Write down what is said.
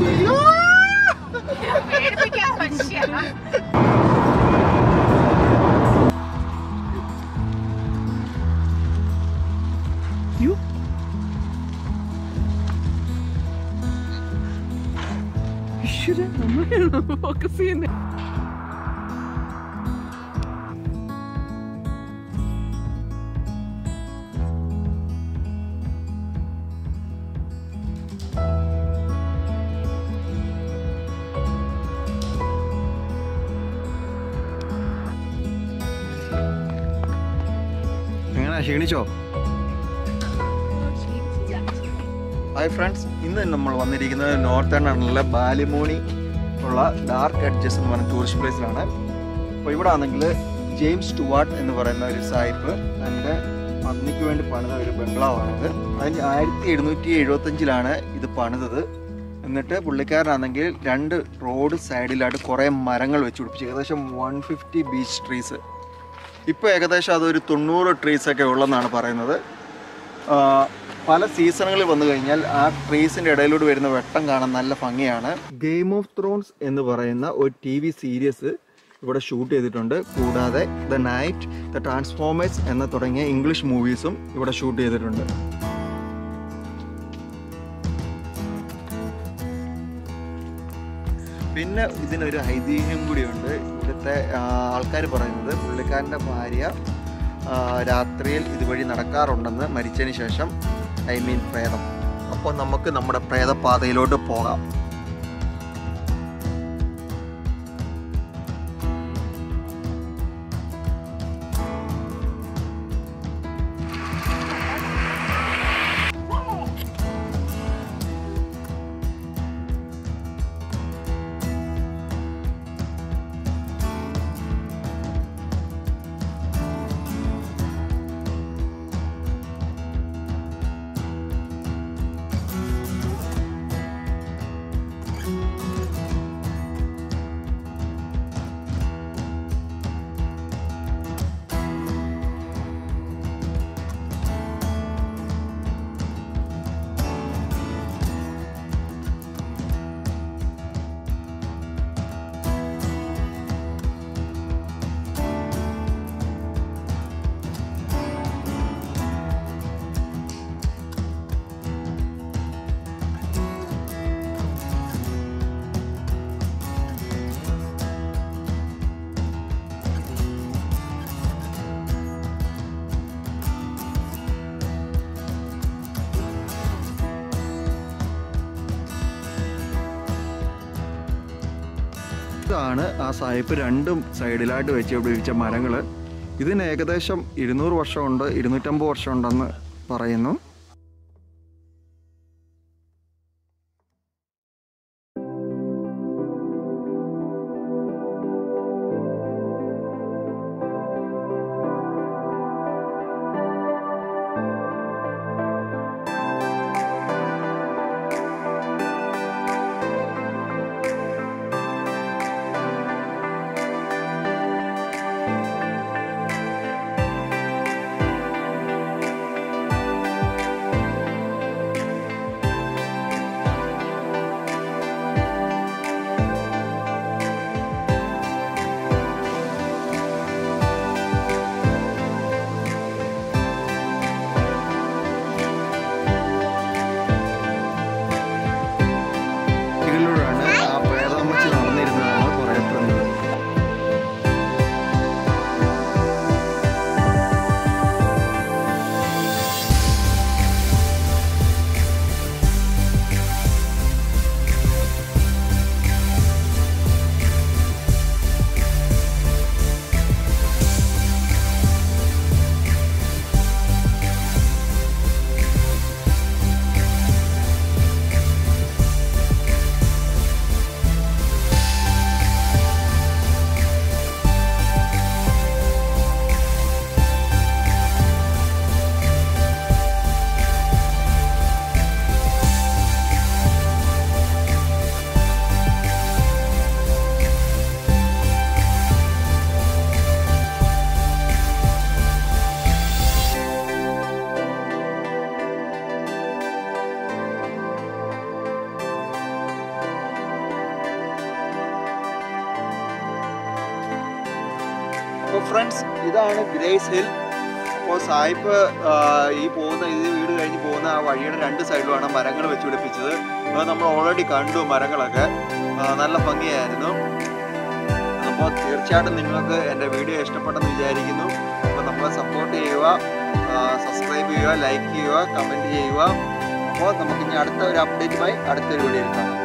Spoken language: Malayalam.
Where did we get that shit? You? You shouldn't. I'm looking at the fuck. ക്ഷീണിച്ചോ? ഹായ് ഫ്രണ്ട്സ് ഇന്ന് നമ്മൾ വന്നിരിക്കുന്നത് നോർത്തേൺ ആണുള്ള ബാലിമോണി ഉള്ള ഡാർക്ക് എഡ്ജസ് എന്ന് പറയുന്ന ടൂറിസ്റ്റ് പ്ലേസിലാണ് അപ്പോൾ ഇവിടെ ആണെങ്കിൽ ജെയിംസ് ടുവാർട്ട് എന്ന് പറയുന്ന ഒരു സായിപ്പ് തന്റെ പത്നിക്ക് വേണ്ടി പണിത ഒരു ബംഗ്ലാവാണിത്. അതിന് ആയിരത്തി എഴുന്നൂറ്റി എഴുപത്തഞ്ചിലാണ് ഇത് പണിതത്. എന്നിട്ട് പുള്ളിക്കാരനാണെങ്കിൽ രണ്ട് റോഡ് സൈഡിലായിട്ട് കുറേ മരങ്ങൾ വെച്ച് പിടിപ്പിച്ചു ഏകദേശം വൺ ഫിഫ്റ്റി ബീച്ച് ട്രീസ് ഇപ്പോൾ ഏകദേശം അതൊരു തൊണ്ണൂറ് ട്രീസ് ഒക്കെ ഉള്ളെന്നാണ് പറയുന്നത്. പല സീസണുകളിൽ വന്നു കഴിഞ്ഞാൽ ആ ട്രീസിന്റെ ഇടയിലൂടെ വരുന്ന വെട്ടം കാണാൻ നല്ല ഭംഗിയാണ്. ഗെയിം ഓഫ് ത്രോൺസ് എന്ന് പറയുന്ന ഒരു ടി വി സീരീസ് ഇവിടെ ഷൂട്ട് ചെയ്തിട്ടുണ്ട്. കൂടാതെ ദ നൈറ്റ് ദ ട്രാൻസ്ഫോമേഴ്സ് എന്ന തുടങ്ങിയ ഇംഗ്ലീഷ് മൂവീസും ഇവിടെ ഷൂട്ട് ചെയ്തിട്ടുണ്ട്. പിന്നെ ഇതിനൊരു ഐതിഹ്യം കൂടിയുണ്ട്. ഇവിടുത്തെ ആൾക്കാർ പറയുന്നത് പുള്ളിക്കാരന്റെ ഭാര്യ രാത്രിയിൽ ഇതുവഴി നടക്കാറുണ്ടെന്ന് മരിച്ചതിന് ശേഷം ഐ മീൻ പ്രേതം. അപ്പോൾ നമുക്ക് നമ്മുടെ പ്രേതപാതയിലോട്ട് പോകാം. ഇതാണ് ആ സായിപ്പ് രണ്ടും സൈഡിലായിട്ട് വെച്ച് പിടിപ്പിച്ച മരങ്ങൾ ഇതിന് ഏകദേശം ഇരുന്നൂറ് വർഷമുണ്ട് ഇരുന്നൂറ്റമ്പത് വർഷമുണ്ടെന്ന് പറയുന്നു. അപ്പോൾ ഫ്രണ്ട്സ് ഇതാണ് ഗ്രേസ് ഹിൽ അപ്പോൾ സായിപ്പ് ഈ പോകുന്ന ഇത് വീട് കഴിഞ്ഞ് പോകുന്ന ആ വഴിയുടെ രണ്ട് സൈഡിലുമാണ് മരങ്ങൾ വെച്ച് പിടിപ്പിച്ചത്. അത് നമ്മൾ ഓൾറെഡി കണ്ടു മരങ്ങളൊക്കെ. നല്ല ഭംഗിയായിരുന്നു. അപ്പോൾ തീർച്ചയായിട്ടും നിങ്ങൾക്ക് എന്റെ വീഡിയോ ഇഷ്ടപ്പെട്ടെന്ന് വിചാരിക്കുന്നു. അപ്പോൾ നമ്മൾ സപ്പോർട്ട് ചെയ്യുക സബ്സ്ക്രൈബ് ചെയ്യുക ലൈക്ക് ചെയ്യുക കമന്റ് ചെയ്യുക. അപ്പോൾ നമുക്ക് ഇനി അടുത്ത ഒരു അപ്ഡേറ്റുമായി അടുത്തൊരു വീഡിയോയിൽ കാണാം.